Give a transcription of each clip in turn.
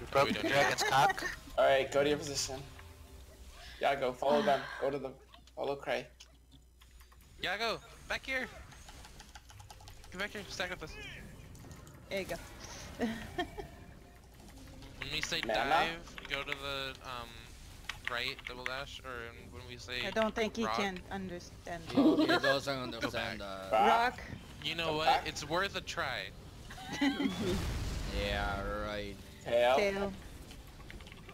We broke We the don't- dragon's cock. Alright, go to your position. Yeah, go. Follow them. Go to the. Follow Cray. Yago, back here. Come back here. Stack with us. There you go. When we say Mana? dive, go to the um right double dash, or when we say I don't think he can understand. He, he doesn't understand that. Back. Rock. You know Come what? back. It's worth a try. Yeah, right. Tail. Tail.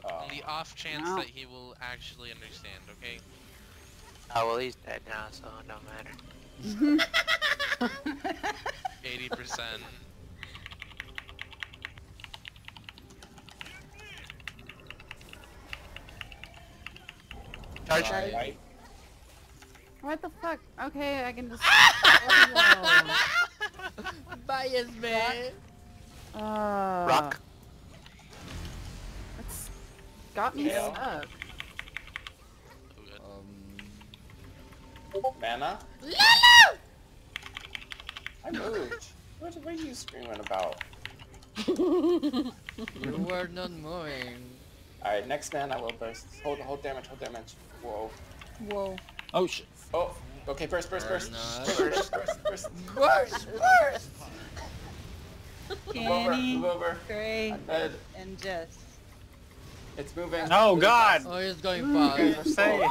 Oh. On the off chance No. that he will actually understand, okay? Oh well, he's dead now, so it don't matter. 80%. Charge. Right. Right. What the fuck? Okay, I can just. Bias, man. Uh, Rock. That's got me Tail. stuck. Oh, good. Um, Mana. I moved. What, what are you screaming about? you were not moving. Alright, next man I will burst. Hold hold damage, hold damage. Whoa. Whoa. Oh shit. Oh, okay, burst, burst, burst. not. Burst, burst, burst. Burst! Burst! Move over, Kenny, move over. Gray, I'm dead. and Jess. It's moving. Oh, Really God. fast. Oh, he's going You guys fast. are slow.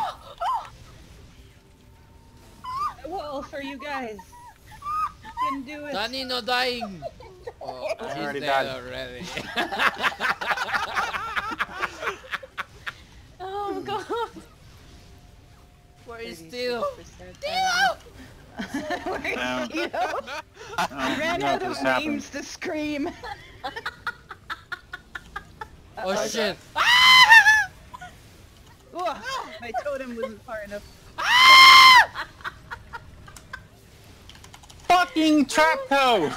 Well, for you guys. You can do it. Tani no dying! Oh, I he's already dead died. already. Oh god. Where is Steel? 36%. Where's Um, Theo? I ran out of names to scream. Oh shit! Oh, my totem wasn't far enough. Ah! Fucking Trapco!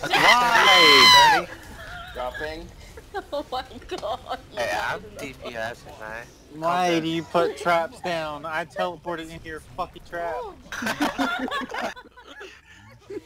Why? Dropping. Oh my god. Hey, I'm DPS, I. Why do you put traps down? I teleported into your fucking trap.